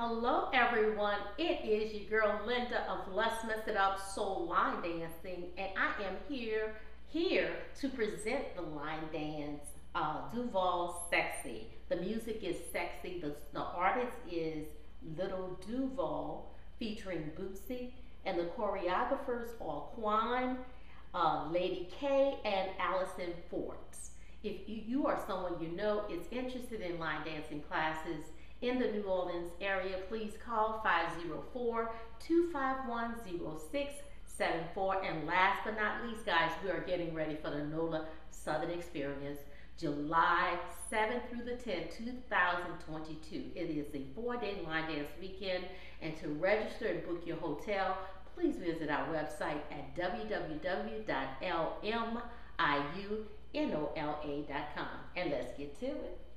Hello, everyone. It is your girl Linda of Let's Mess It Up Soul Line Dancing, and I am here here to present the line dance uh, Duval Sexy. The music is sexy. The, the artist is Lil Duval featuring Boosie, and the choreographers are Quan, uh, Lady K, and Allison Forts. If you, you are someone you know is interested in line dancing classes, in the New Orleans area, please call 504 251 0674. And last but not least, guys, we are getting ready for the NOLA Southern Experience. July 7th through the 10th, 2022. It is a four-day line dance weekend, and to register and book your hotel, please visit our website at www.lmiunola.com. And let's get to it.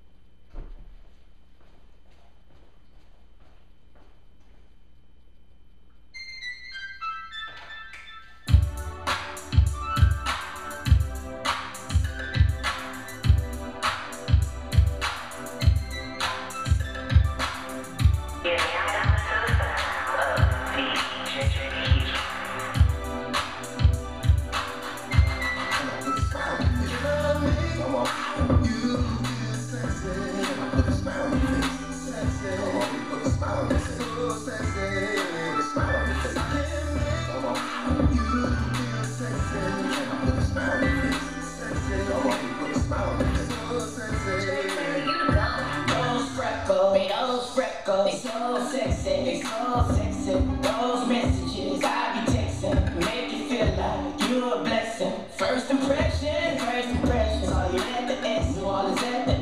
it's sexy. Those messages I be texting make you feel like you're a blessing. First impression, first impression. All you at to say is at the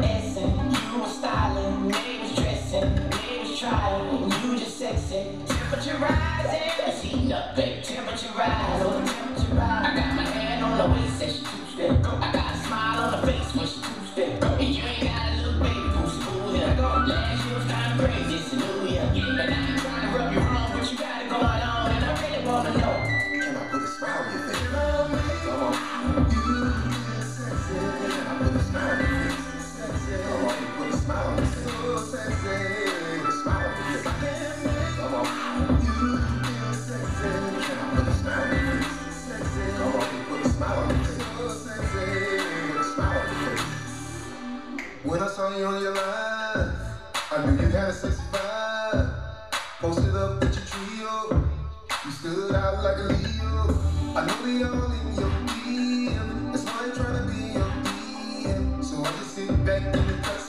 You were styling, they was dressing, they was trying, you just sexy. Temperature rising, it's heating up, baby. Temperature rising, oh, temperature rising. I got my hand on the waist, that's you two step. money on your line. I knew you had a sexy vibe. Posted up at your trio. You stood out like a Leo. I know they all in your DM. That's why I'm trying to be your DM. So I just sit back in the taxi.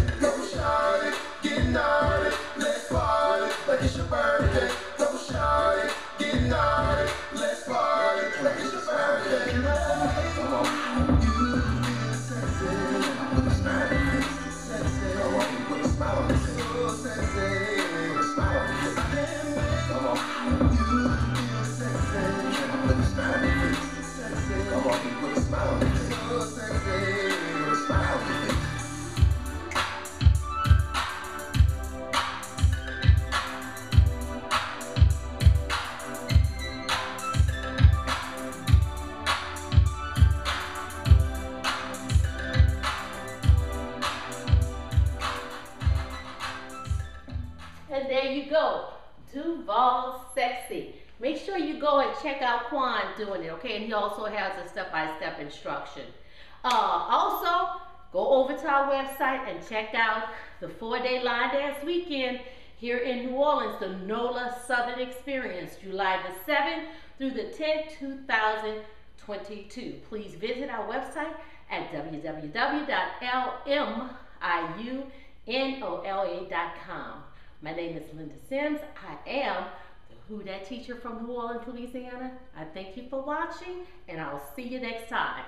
check out Quan doing it, okay? And he also has a step-by-step -step instruction. Uh, also, go over to our website and check out the four-day line dance weekend here in New Orleans, the NOLA Southern Experience, July the 7th through the 10th, 2022. Please visit our website at www.lmiunola.com. My name is Linda Simms. I am the Who Dat teacher from New Orleans, Louisiana. I thank you for watching, and I'll see you next time.